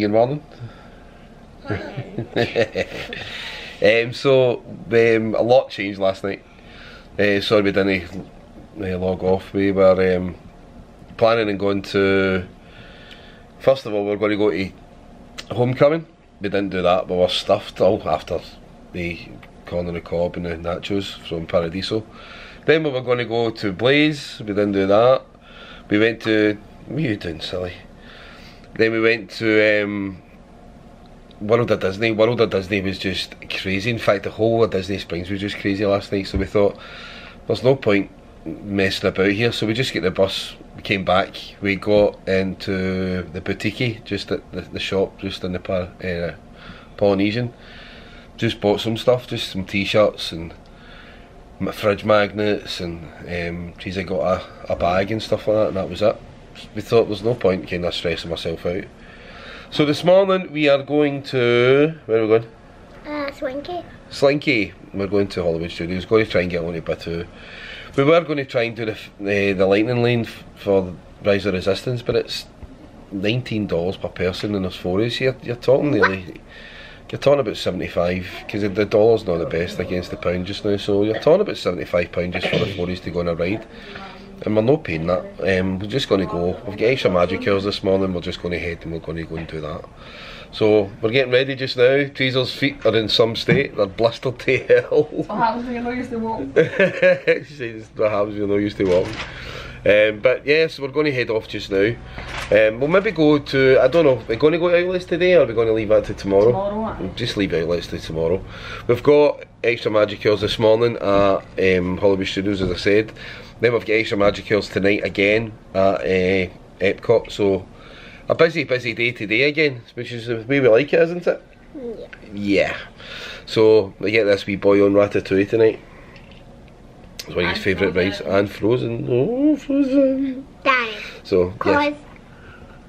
good morning. um, so, um, a lot changed last night. Uh, sorry we didn't uh, log off. We were um, planning on going to. First of all, we are going to go to homecoming. We didn't do that, but we are stuffed all after the corn on the cob and the nachos from Paradiso. Then we were going to go to Blaze. We didn't do that. We went to. What are you doing, silly? Then we went to um, World of Disney. World of Disney was just crazy. In fact, the whole of Disney Springs was just crazy last night. So we thought there's no point messing about here. So we just get the bus. We came back. We got into the boutique, just at the, the shop, just in the uh, Polynesian. Just bought some stuff, just some t-shirts and fridge magnets and um, geez, I got a, a bag and stuff like that, and that was it we thought there's no point kind of stressing myself out. So this morning we are going to, where are we going? Uh, Slinky. Slinky. We're going to Hollywood Studios, going to try and get on to Batuu. We were going to try and do the, uh, the lightning lane for Rise of Resistance, but it's $19 per person and there's four of us. You're, you're talking nearly, you're talking about 75 because the dollar's not the best against the pound just now, so you're talking about 75 pound just for the four of us to go on a ride and we're not paying that. Um, we're just going to go. We've got extra magic hours this morning. We're just going to head and we're going to go and do that. So we're getting ready just now. Teaser's feet are in some state. They're blistered to hell. What happens when you're not used to walking? she says what happens when you're not used to walking. Um, but yes, we're going to head off just now. Um, we'll maybe go to, I don't know, we're going to go to outlets today or are we going to leave that to tomorrow? Tomorrow. We'll just leave outlets to tomorrow. We've got extra magic hours this morning at um, Hollywood Studios, as I said. Then we've got Extra Magic Hours tonight again at uh, Epcot. So a busy, busy day today again, which is the way we like it, isn't it? Yeah. Yeah. So we get this wee boy on Ratatouille tonight. It's one of his favourite rides. And Frozen. Oh, Frozen. Daddy. So, Cause, yeah.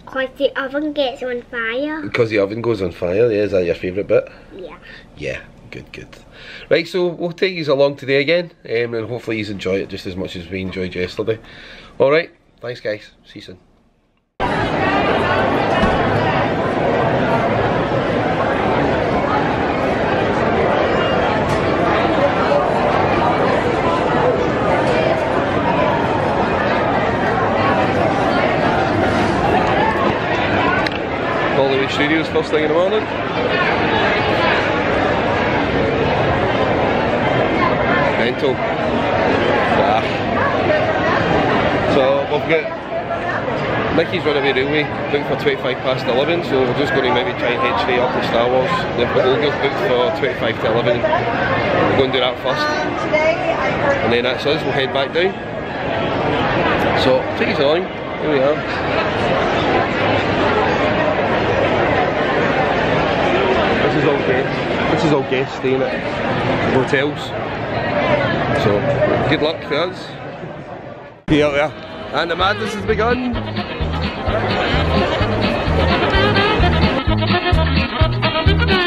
cause the oven gets on fire. Because the oven goes on fire, yeah, is that your favourite bit? Yeah. Yeah, good, good. Right, so we'll take you along today again, um, and hopefully you enjoy it just as much as we enjoyed yesterday. Alright, thanks guys, see you soon. Hollywood Studios first thing in the morning. Mental. Yeah. So we've got Mickey's Runaway Railway booked for 25 past 11, so we're just going to maybe try and head straight up to Star Wars. The Oga's booked for 25 to 11. We're going to do that first. And then that's us, we'll head back down. So, take us along. Here we are. This is all guests. This is all guests staying at hotels. So, good luck guys. Here we are. And the madness has begun.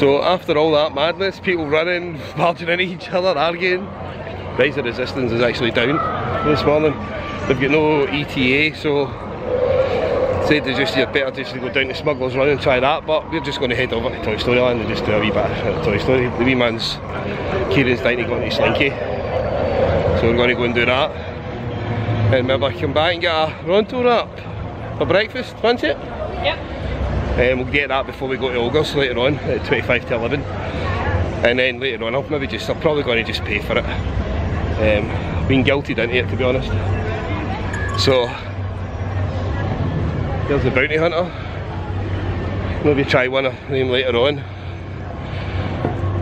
So after all that madness, people running, barging into each other, arguing, Rise of Resistance is actually down this morning. They've got no ETA, so said they just, you better just go down to Smuggler's Run and try that, but we're just going to head over to Toy Story Land and just do a wee bit of Toy Story. The wee man's, Kieran's dying to go into Slinky, so we're going to go and do that. And maybe come back and get a Ronto Wrap for breakfast, fancy it? Yep. Um, we'll get that before we go to Oga's later on at 25 to 11 and then later on I'll maybe just, I'm probably going to just pay for it um, I've been guilted into it to be honest so Here's the bounty hunter. Maybe try one of them later on.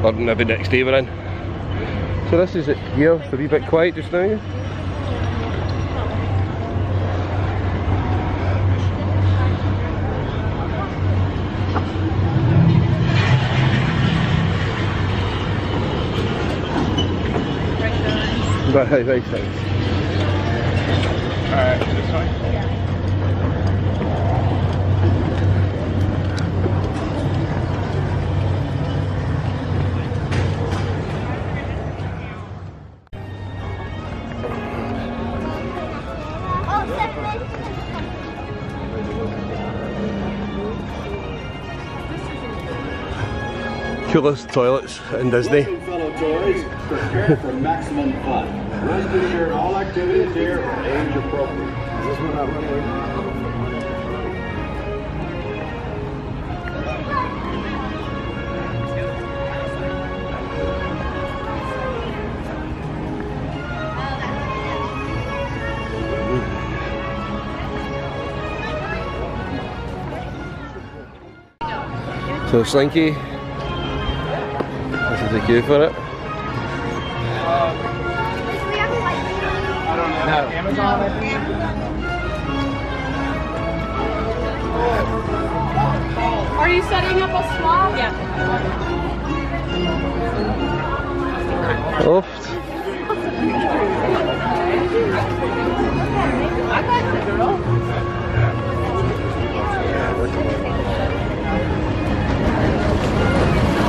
Or maybe next day we're in. So this is it here, it's a wee bit quiet just now. Alright, this way? Coolest toilets in Disney. Prepare for maximum fun. Assured, all activities here are age appropriate. Is this one not running? So Slinky, this is the queue for it. Amazon, I think. Are you setting up a swap? Yeah. Oft.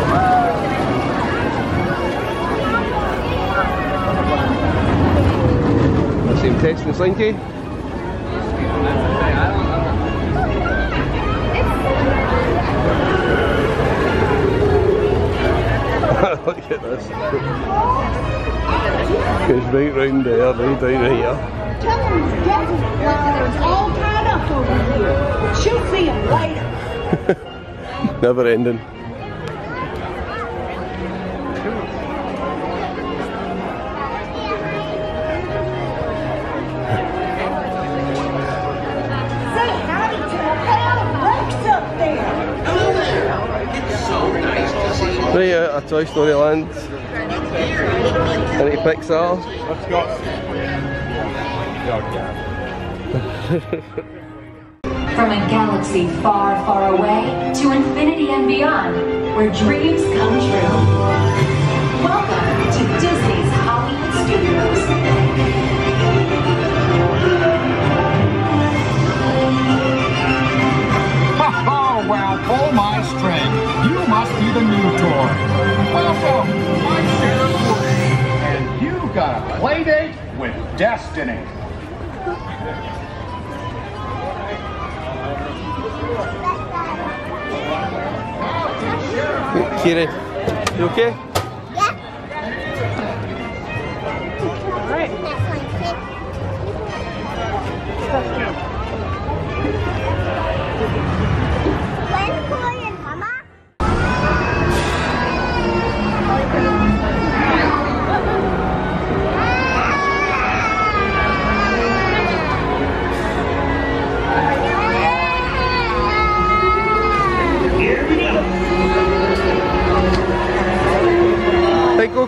I see him testing Slinky. Look at this. Goes right round there, right down here. Tell him flowers all tied up over here. She'll see him later. Never ending. Right out of Toy Story Land. Into Pixar. Let's go. From a galaxy far, far away to infinity and beyond, where dreams come true. You got play date with Destiny. Kieran, you okay?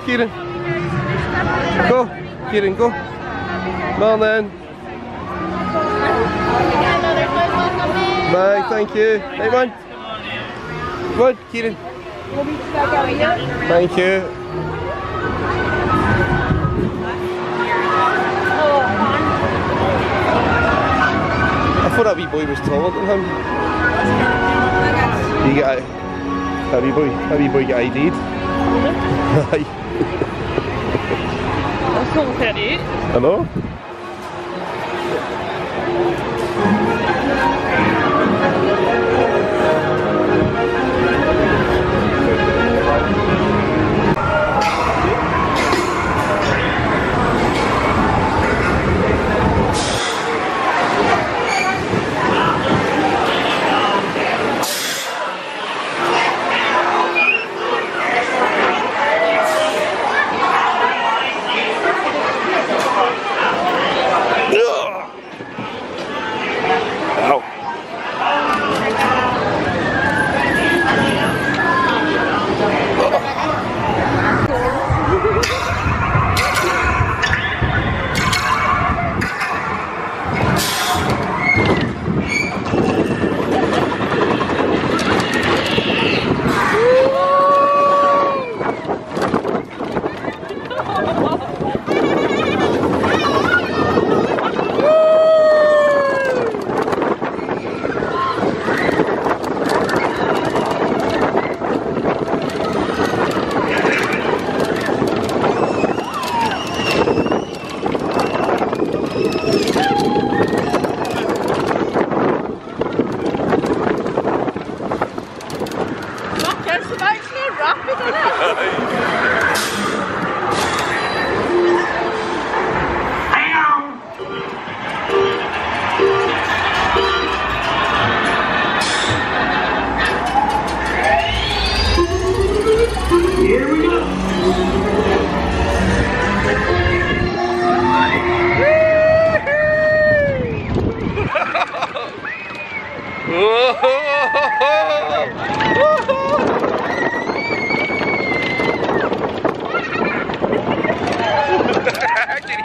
Kieran. Go, Kieran, go. On then. Bye, thank you. Hey man. On, Kieran. Thank you. I thought that wee boy was taller than him. You got a, that wee boy, that wee boy get ID'd. Aye. Pretty.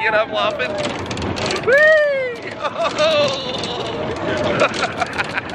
I know. laughing. Whee! Oh!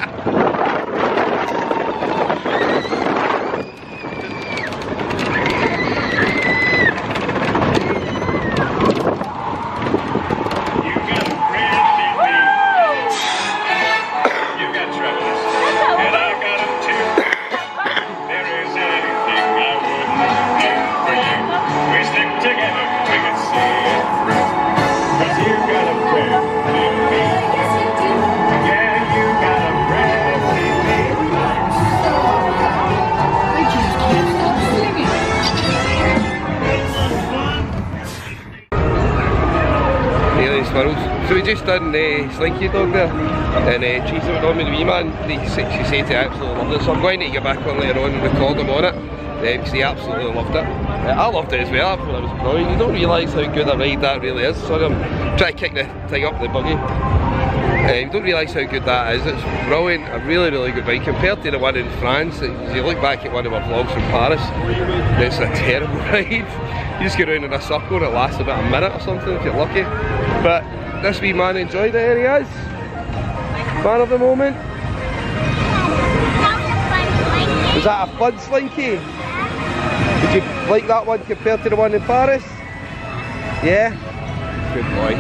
just done uh, Slinky Dog there, and uh, Tracy went on the wee man. He, she said he absolutely loved it, so I'm going to get back on later on and record him on it, because he absolutely loved it. Uh, I loved it as well, I thought it was brilliant. You don't realise how good a ride that really is. Sorry, I'm trying to kick the thing up the buggy. Uh, you don't realise how good that is. It's brilliant, a really, really good ride compared to the one in France. If you look back at one of our vlogs from Paris, it's a terrible ride. You just get around in a circle and it lasts about a minute or something if you're lucky. But this wee man enjoy the areas. Man of the moment. Is that a fun slinky? Did you like that one compared to the one in Paris? Yeah? Good boy.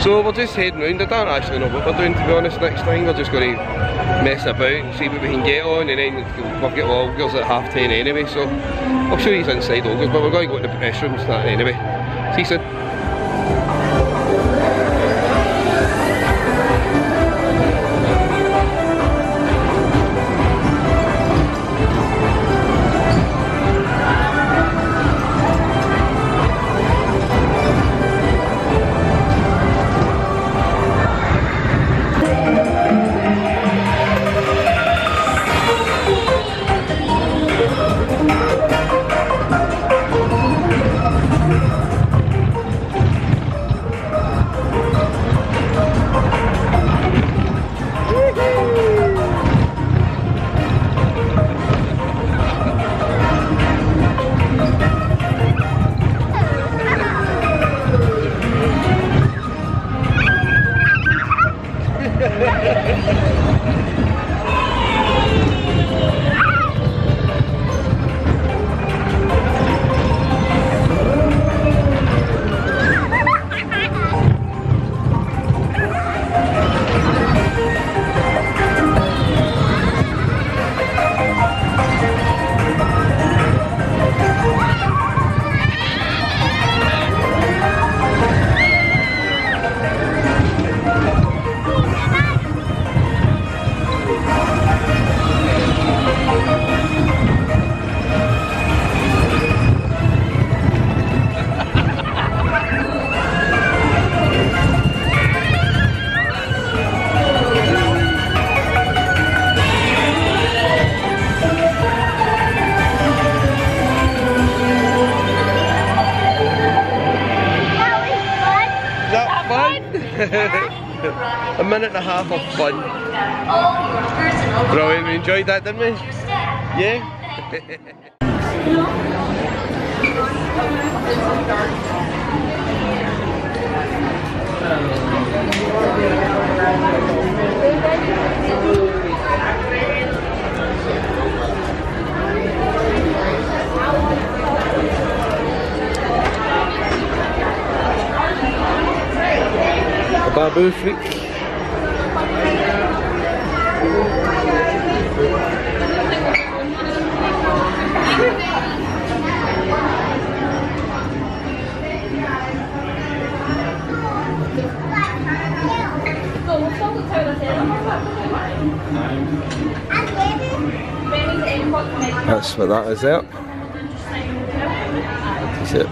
So we're just heading round. I don't actually know what we're doing to be honest next time. We're just going to mess about and see what we can get on and then we've got Oga's at half ten anyway so I'll show you inside Oga's but we're going to go to the press rooms that anyway. See you soon. A minute and a half of fun. Brilliant, we enjoyed that, didn't we? Yeah? Bamboo freak. That's what that is there. That's it.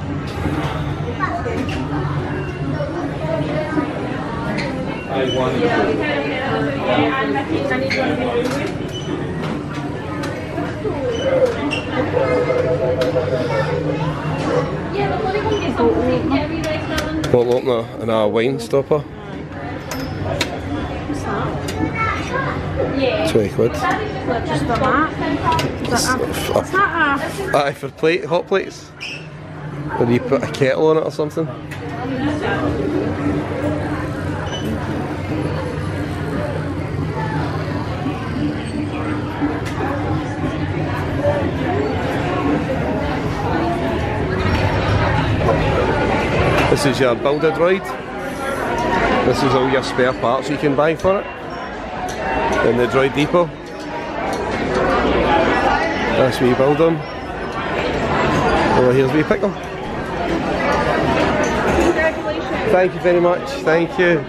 Bottle opener and a wine stopper. Twenty quid. Just a that. Is that a, is that a Aye, for plate, hot plates. Or do you put a kettle on it or something? This is your builder droid. This is all your spare parts you can buy for it. In the droid depot. That's where you build them. Well, here's where you pick them. Congratulations. Thank you very much. Thank you.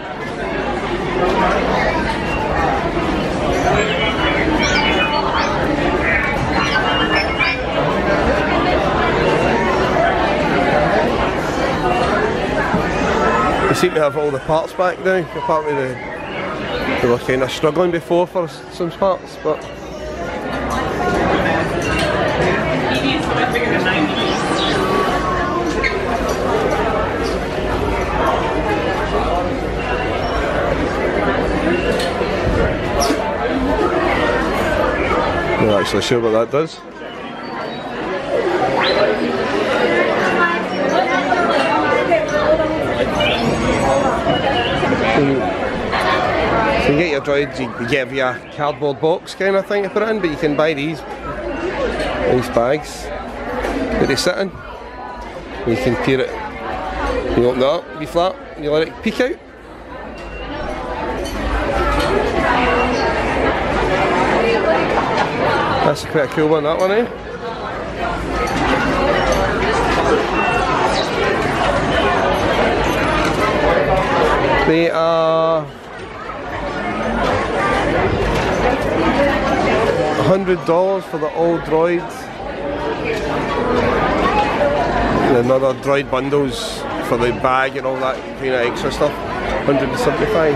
Seem to have all the parts back now. Apparently they, they were kind of struggling before for some parts, but not actually sure what that does. Your you, you get via cardboard box kind of thing to put it in, but you can buy these these bags that they sit in. You can peer it, you open it up, be flat, you let it peek out. That's quite a cool one, that one, eh? They are hundred dollars for the old droids. And another droid bundles for the bag and all that kind of extra stuff. Hundred and seventy-five.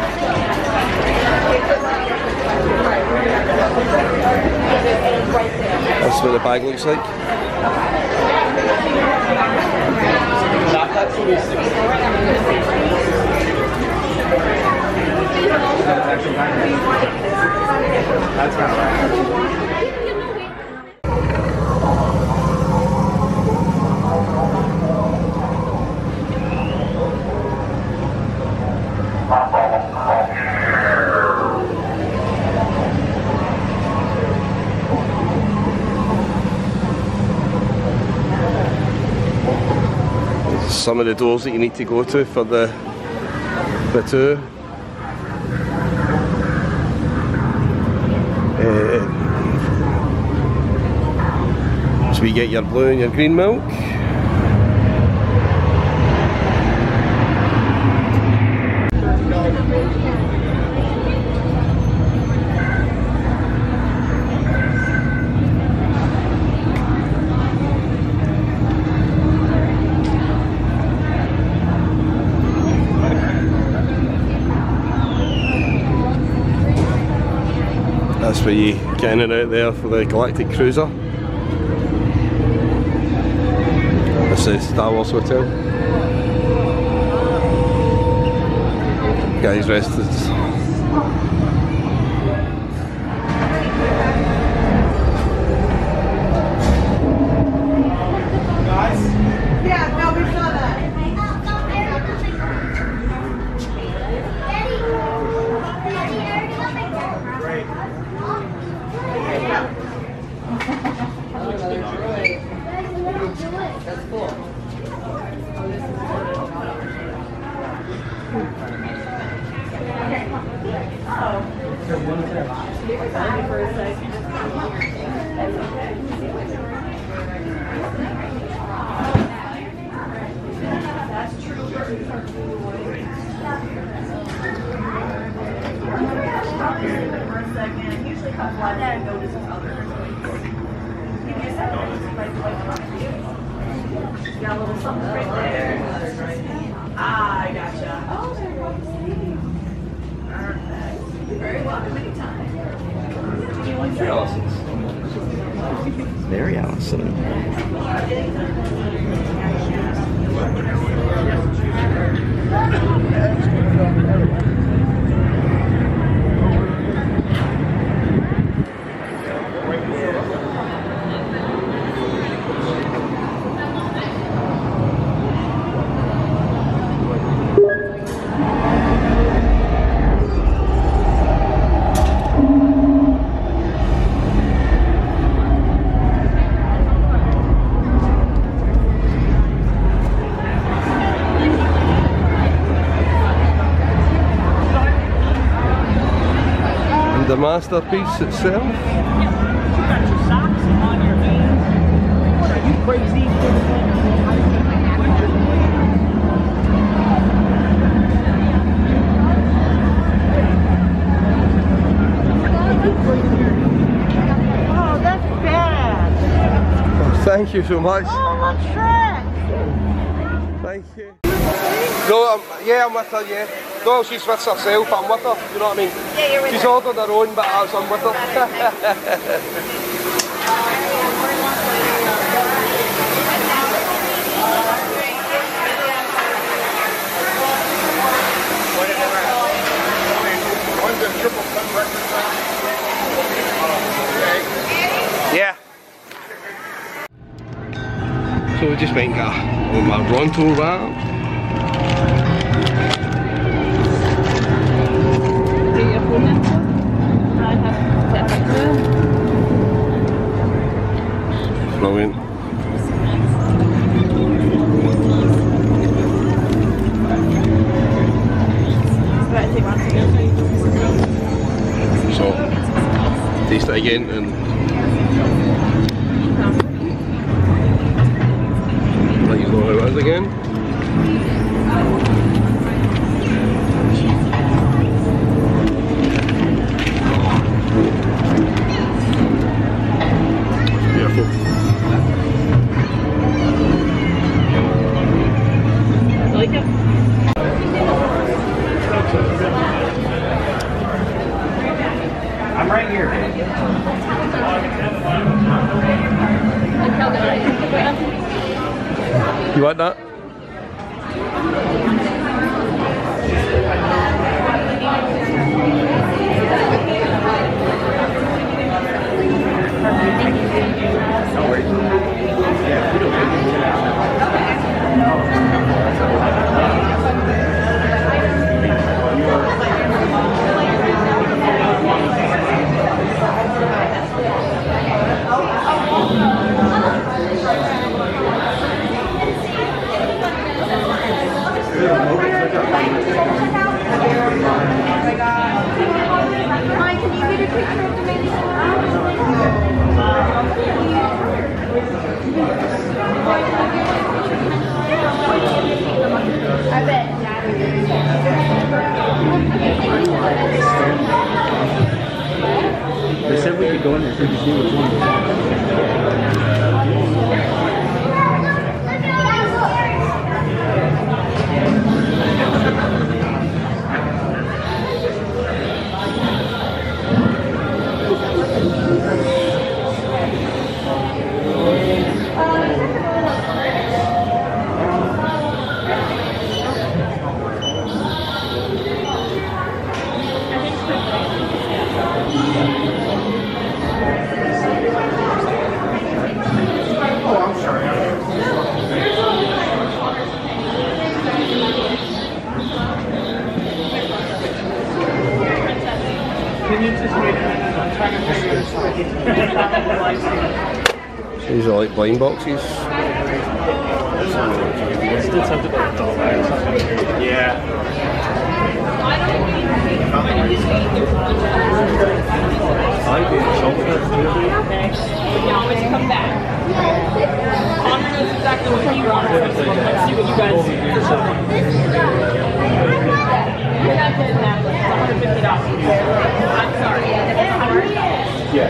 That's what the bag looks like. Some of the doors that you need to go to for the the tour. Uh, so we get your blue and your green milk. That's where you get out there for the Galactic Cruiser. This is Star Wars Hotel. Guys rested. That's bad. Thank you so much. Oh. Thank you. No, I'm, yeah, I'm with her, yeah. No, she's with herself, I'm with her, you know what I mean? Yeah, you're with She's her. ordered her own, but as I'm with her. One's a triple cut record. yeah. So we just went and got on my Ronto Wrap. And These are like blind boxes. Did something about a dollar or something. Yeah. I did chocolate. We can always come back. Connor knows exactly what he wants. Let's see what you guys do. You're not getting that. It's $150. I'm sorry. Yeah.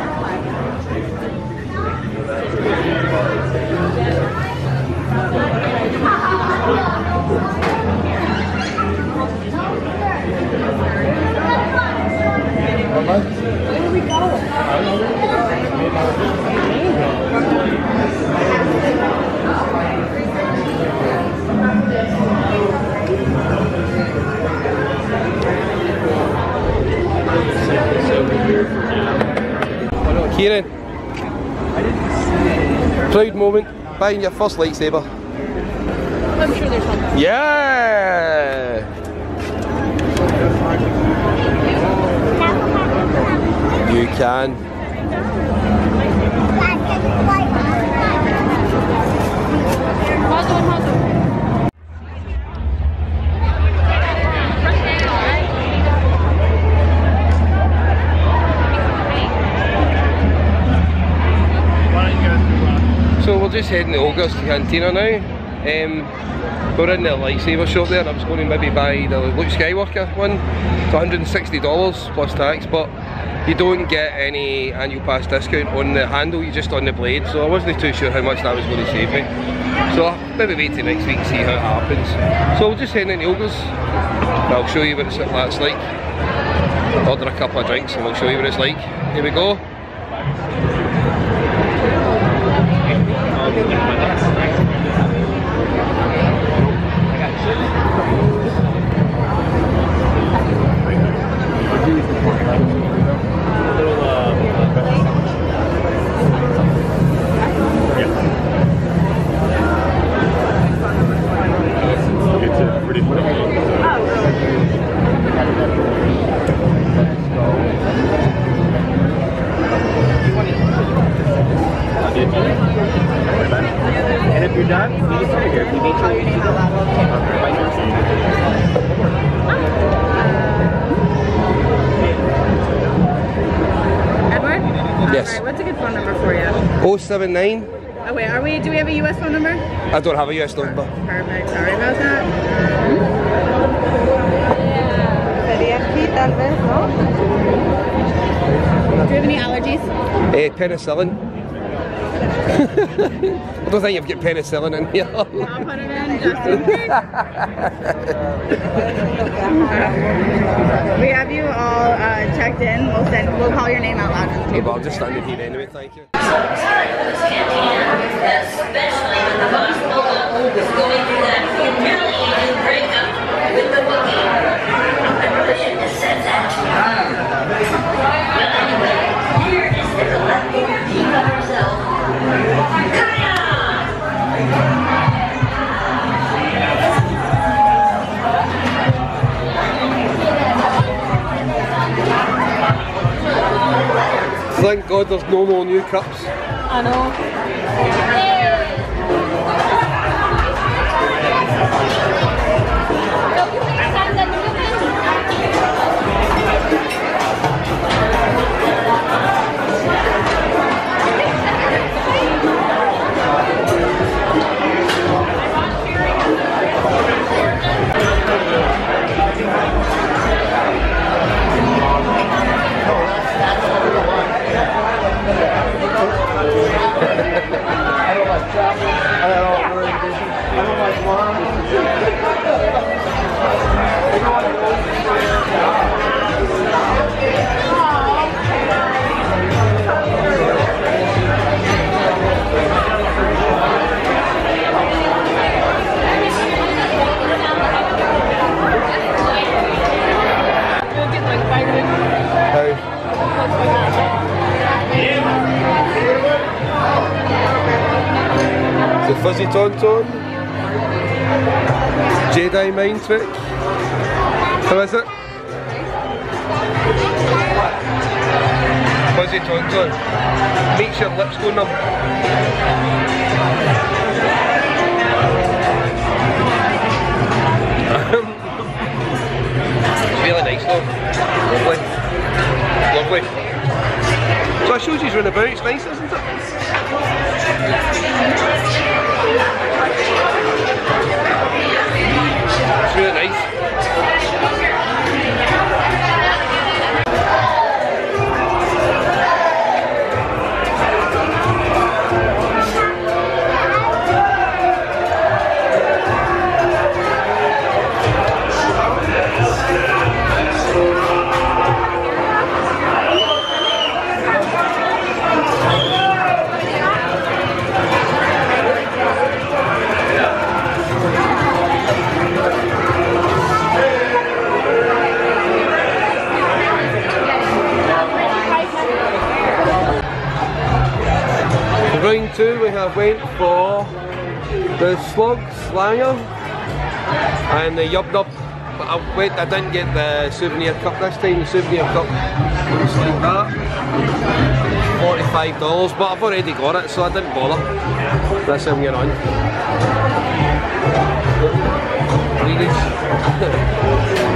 What? Where do we go? Kieran, proud moment buying your first lightsaber. I'm sure there's something. Yeah. You can. So we're just heading to Oga's Cantina now. Um, we're in the lightsaber shop there and I was going to maybe buy the Luke Skywalker one. It's $160 plus tax but you don't get any annual pass discount on the handle, you just on the blade so I wasn't too sure how much that was going to save me. So I'll maybe wait till next week and see how it happens. So we'll just head into Oga's. I'll show you what it's, that's like. Order a couple of drinks and we'll show you what it's like. Here we go. And if you're done, you just sit here. If you need to. Edward? Yes. Alright, what's a good phone number for you? 079 Oh wait, are we, do we have a US phone number? I don't have a US number. Perfect, sorry about that. Sería aquí tal vez, ¿no? Do you have any allergies? Eh, penicillin. I don't think you've got penicillin in here. I'll put it in just in case. we have you all uh, checked in. We'll send, we'll call your name out loud. Okay, but I'll just stand in here anyway, thank you. Thank God there's no more new cups. I know. Soundtrack. Went for the Slug Slinger and the yub nub. But uh, I went. I didn't get the souvenir cup this time. The souvenir cup looks like that. Forty-five dollars, but I've already got it, so I didn't bother. That's how getting on. Customers,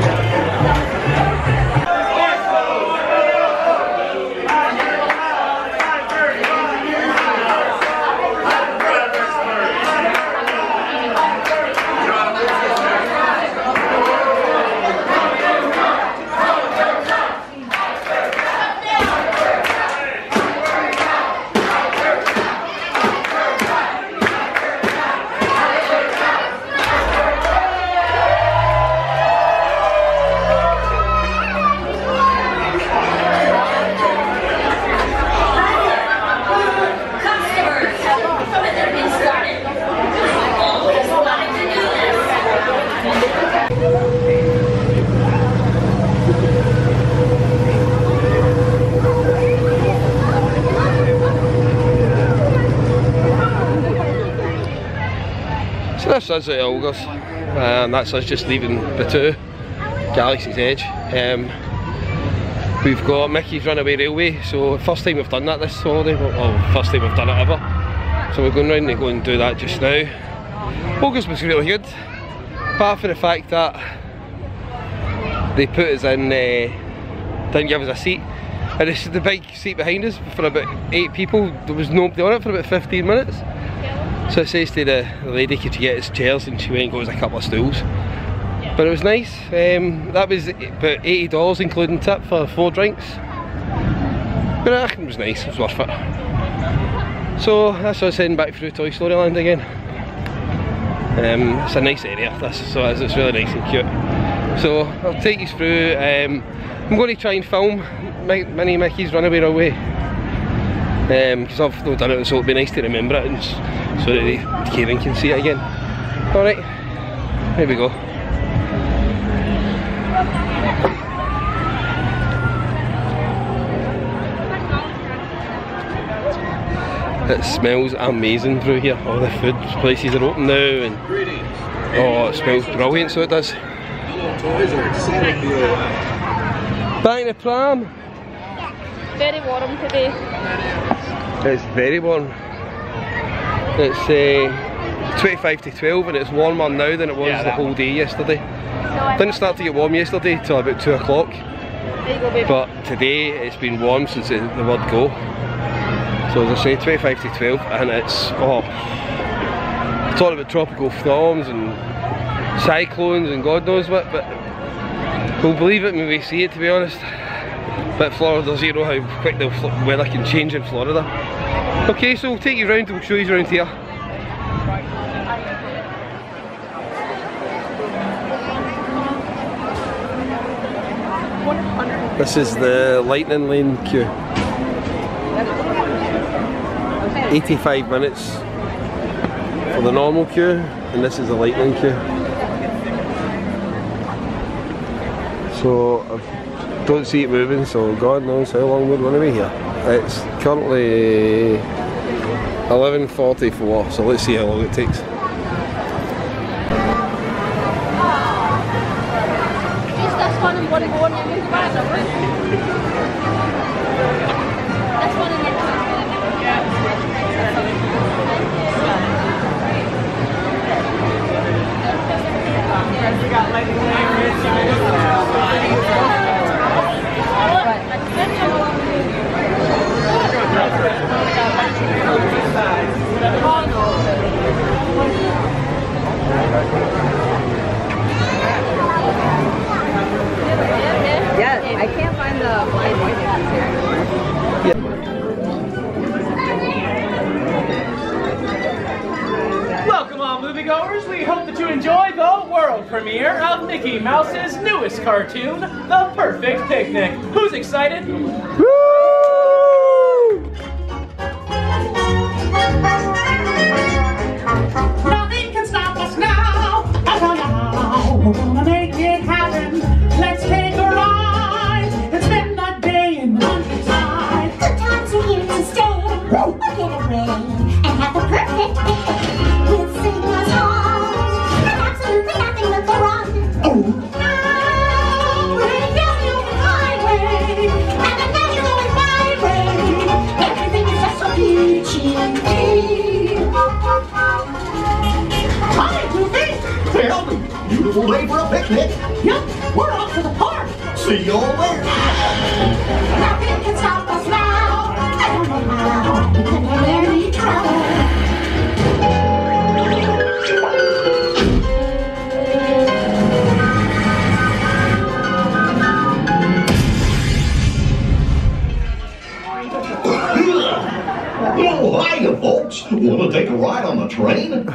this is Oga's, and that's us just leaving Batuu, Galaxy's Edge. Um, we've got Mickey's Runaway Railway, so first time we've done that this holiday, well, first time we've done it ever. So we're going round and go and do that just now. Oga's was really good, apart from the fact that they put us in, uh, didn't give us a seat. And this is the big seat behind us for about eight people. There was nobody on it for about 15 minutes. So I says to the, lady, could you get us chairs? And she went and got us a couple of stools. But it was nice. Um, that was about $80 including tip for four drinks. But I it was nice, it was worth it. So that's us heading back through Toy Story Land again. Um, it's a nice area, this, so it's, it's really nice and cute. So I'll take you through. Um, I'm going to try and film Mi- Minnie Mickey's Runaway Railway Um, because I've not done it, so it'll be nice to remember it and so that Kieran can see it again. Alright, here we go. It smells amazing through here. All the food places are open now and oh it smells brilliant so it does. In the pram. Very warm today. It's very warm. It's uh, 25 to 12 and it's warmer now than it was the whole day yesterday. Didn't start to get warm yesterday till about 2 o'clock. There you go, baby. But today it's been warm since the, the word go. So as I say, 25 to 12 and it's, oh, talking about tropical storms and cyclones and God knows what, but we'll believe it when we see it to be honest. But Florida's you know how quick the weather can change in Florida. Okay, so we'll take you round, we'll show you around here. This is the lightning lane queue. 85 minutes for the normal queue and this is the lightning queue. So I don't see it moving so God knows how long we're going to be here. It's currently 11.44 so let's see how long it takes. Picnic? Yep, we're off to the park. See you all later. Nothing can stop us now. I don't know how. We can have any. Oh, hiya, folks. Want to take a ride on the train?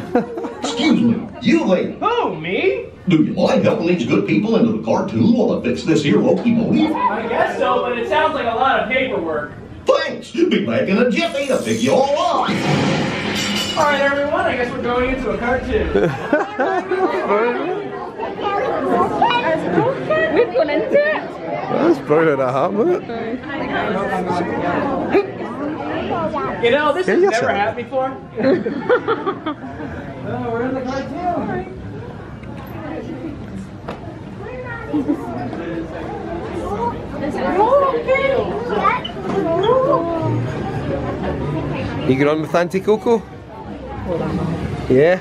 Excuse me, you lady. Who, me? Do you mind helping these good people into the cartoon while I fix this here locomotive? I guess so, but it sounds like a lot of paperwork. Thanks. Be back in a jiffy to pick you all up. All right, everyone, I guess we're going into a cartoon. We've gone into it. That's probably not happening. You know, this Yeah, has you'll never say. happened before. oh, we're in the cartoon. You get on with Auntie Coco? Yeah.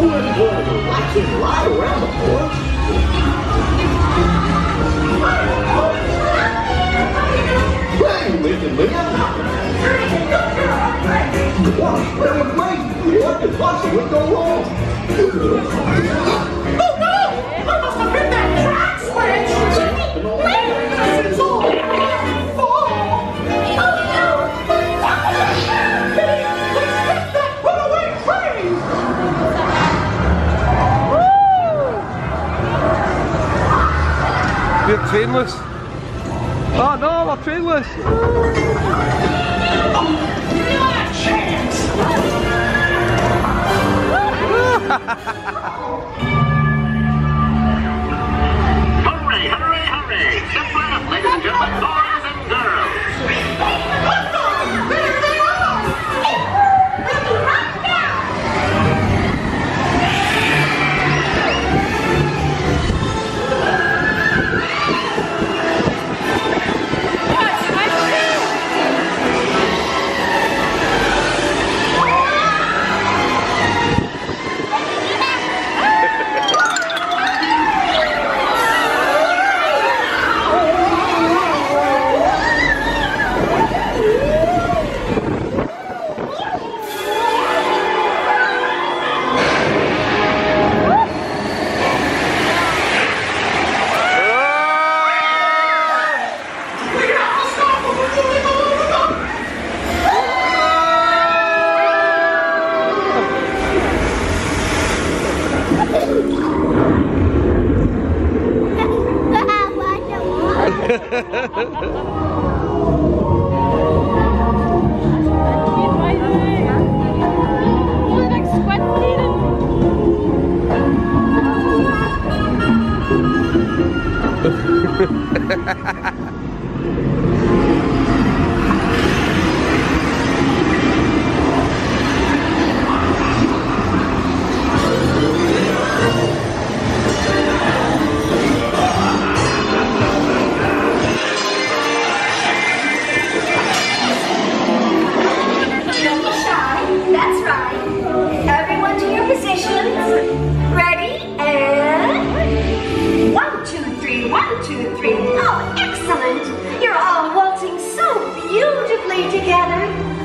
Who is going to relaxing ride around the porch? Hey, me. What go wrong? Trainless. Oh no, we're trainless. Hurry, hurry, hurry! Ladies and gentlemen,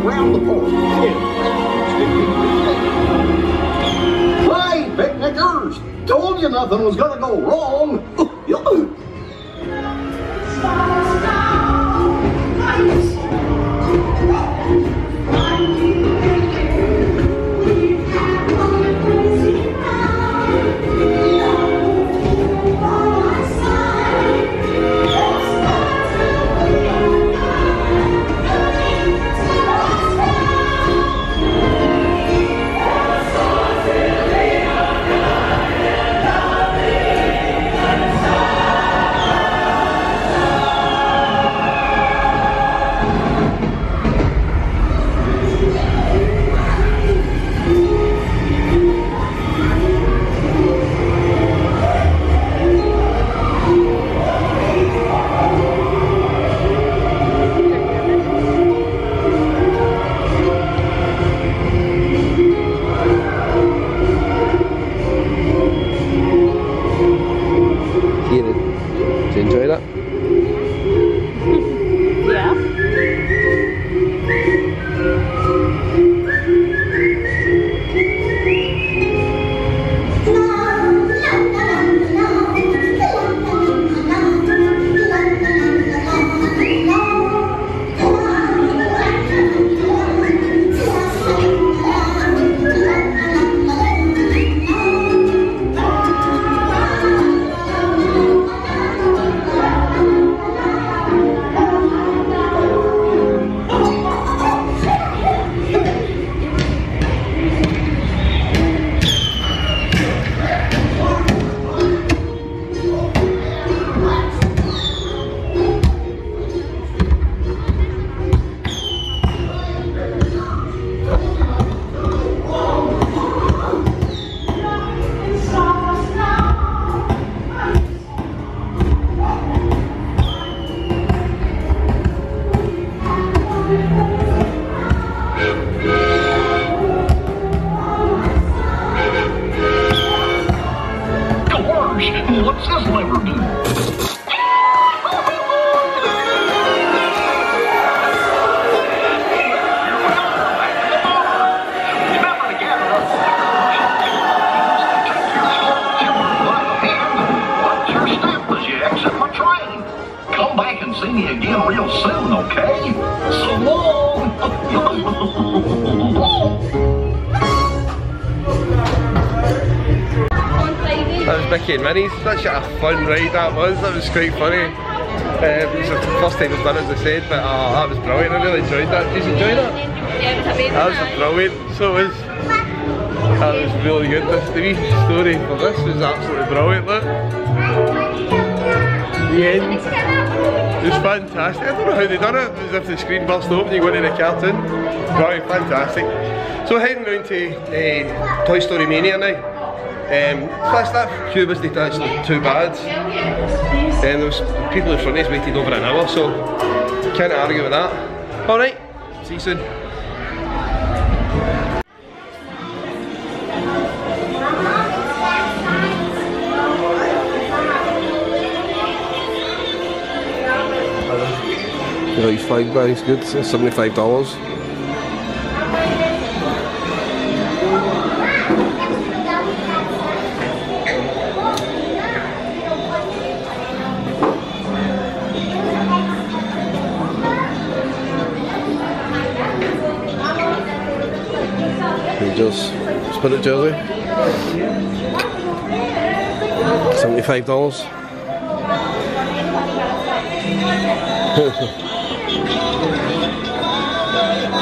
around the pole. Hi, picnickers! Told you nothing was gonna go wrong. That was Mickey. Such a fun ride that was. That was quite funny. Um, it was the first time we've done it, as I said, but uh, that was brilliant. I really enjoyed that. Did you enjoy that? Yeah, it was amazing. That was brilliant. So it was. That was really good. This the wee story for this was absolutely brilliant. Look. The end. It was fantastic. I don't know how they done it. As if the screen burst open, you go into the cartoon. Right, fantastic. So we're heading round to uh, Toy Story Mania now. Um, that's that queue wasn't actually too bad. And there was people in front of us waited over an hour, so can't argue with that. Alright, see you soon. These five bags good, seventy-five dollars. Spirit jersey. Seventy-five dollars.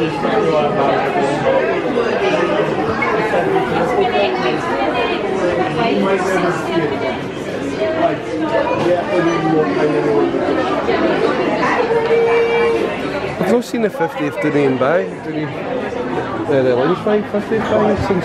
I've not seen the 50th Durian bag, Durian, uh, the lunch bag 50th bag since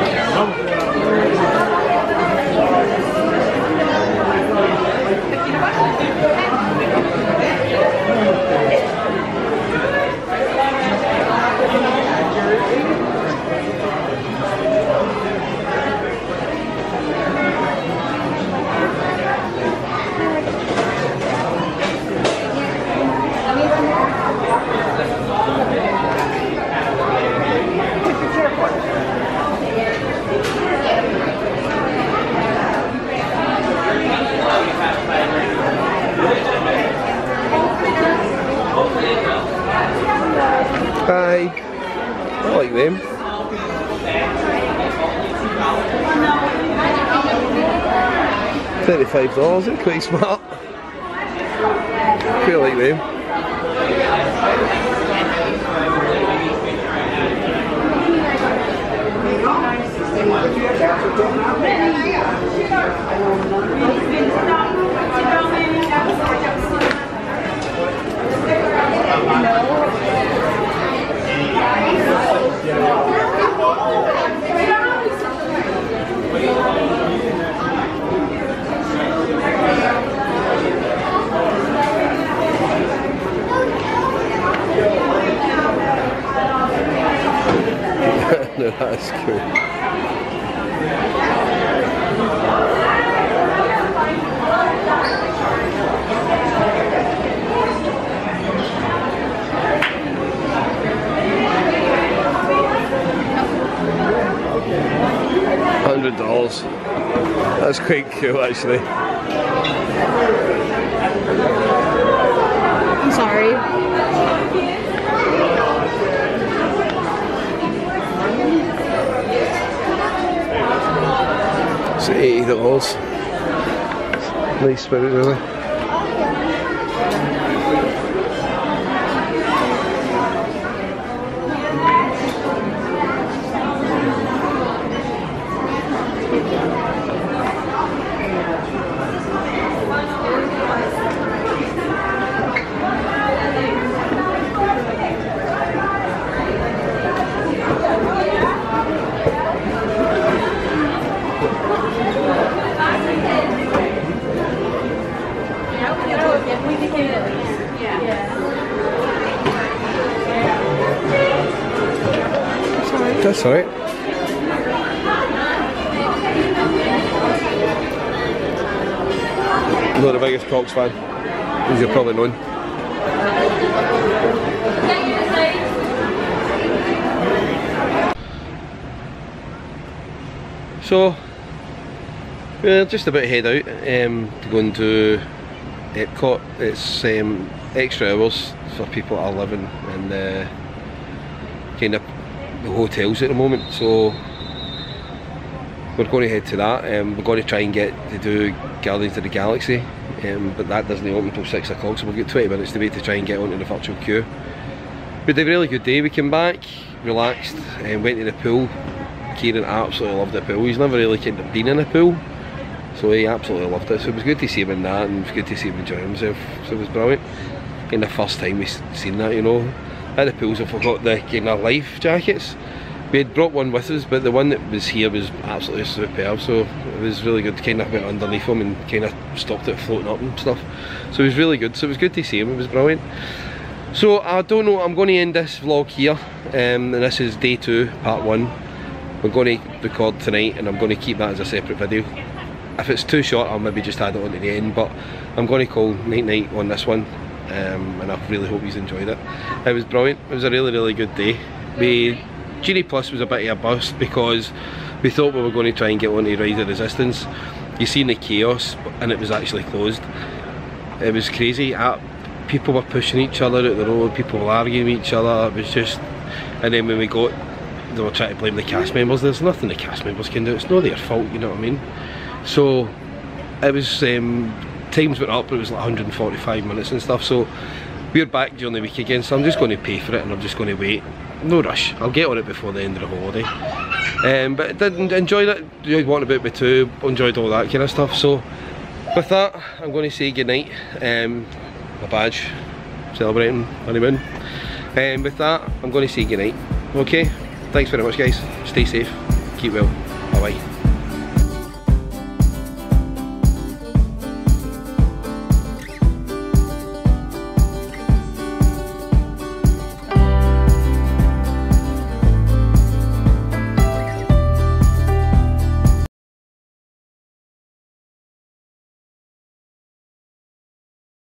Hi. $5, isn't it? Smart. Actually. I'm sorry. It's eighty dollars. Nice spirit, really. That's alright. Not the biggest Crocs fan, as you're probably known. So, we're just about to head out um, to go into Epcot. It's um, extra hours for people that are living in hotels at the moment. So we're going to head to that. Um, we're going to try and get to do Guardians of the Galaxy, um, but that doesn't open until six o'clock. So we'll get 20 minutes to wait to try and get onto the virtual queue. We had a really good day. We came back, relaxed, and went to the pool. Kieran absolutely loved the pool. He's never really kind of been in a pool, so he absolutely loved it. So it was good to see him in that, and it was good to see him enjoy himself. So it was brilliant. In the first time we s- seen that, you know. At the pools, I forgot the of life jackets. We had brought one with us, but the one that was here was absolutely superb. So it was really good. To kind of went underneath him and kind of stopped it floating up and stuff. So it was really good. So it was good to see him. It was brilliant. So I don't know. I'm going to end this vlog here, um, and this is day two, part one. We're going to record tonight, and I'm going to keep that as a separate video. If it's too short, I'll maybe just add it on to the end. But I'm going to call night night on this one, um, and I really hope you've enjoyed it. It was brilliant. It was a really really good day. We Genie Plus was a bit of a bust because we thought we were going to try and get onto Rise of Resistance. You seen the chaos, and it was actually closed. It was crazy. People were pushing each other out the road. People were arguing with each other. It was just, and then when we got they were trying to blame the cast members. There's nothing the cast members can do. It's not their fault. You know what I mean? So it was um, times went up. It was like 145 minutes and stuff. So we're back during the week again. So I'm just going to pay for it and I'm just going to wait. No rush. I'll get on it before the end of the holiday. Um, but did enjoyed it. Enjoyed walking about me too. Enjoyed all that kind of stuff. So with that, I'm going to say goodnight. Um, my badge, celebrating honeymoon. And with that, I'm going to say goodnight. Okay? Thanks very much guys. Stay safe. Keep well. Bye bye.